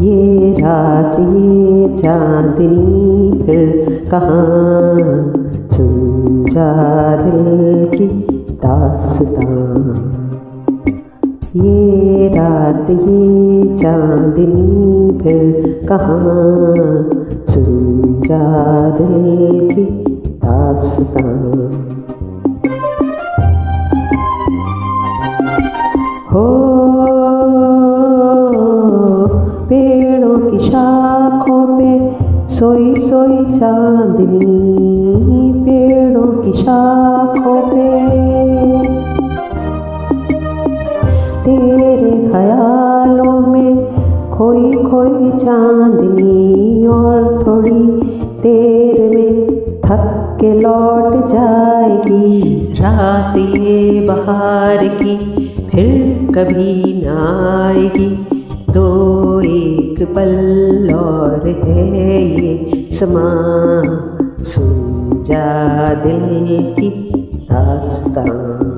ये रात ये चांदनी फिर कहाँ? सुन जा दिल की दास्तां। रात ये चांदनी, फिर कहाँ सुन जा दिल की दास्तां हो, पेड़ों की शाखों पे सोई सोई चांदनी, पेड़ों की शाखों पे खोई खोई चांदनी और थोड़ी देर में थक के लौट जाएगी। रात ये बहार की फिर कभी न आएगी। तो एक पल और है ये समा। सुन जा दिल की दास्तां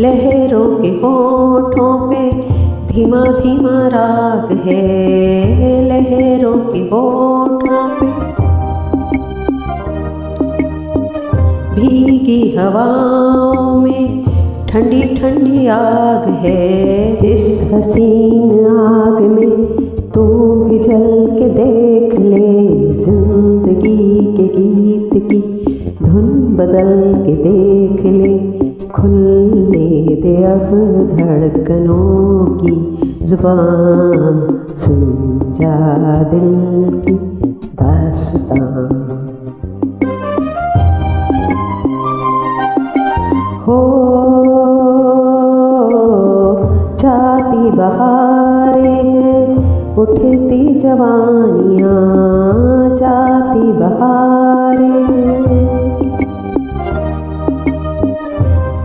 लहरों के होठों पे धीमा धीमा राग है। लहरों के होठों पे भीगी हवाओं में ठंडी ठंडी आग है। इस हसीन आग में तू भी जल के देख ले। ज़िंदगी के गीत की धुन बदल के देख ले। खुलने दे अब धड़कनों की ज़ुबान सुन जा दिल की दास्तां हो, जाती बहारें, उठती जवानियाँ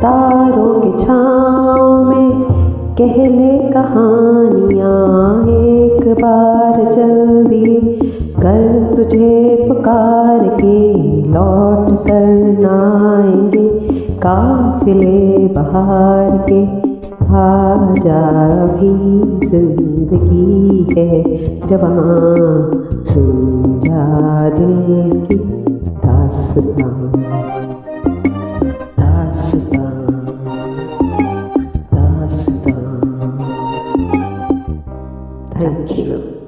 तारों के छाँव में कहले कहानियाँ एक बार जल्दी कर तुझे पुकार के लौट कर नाएँगे, काफिले बहार के आजा भी ज़िंदगी है, जवान सुन जा दिल की दास्तां थैंक यू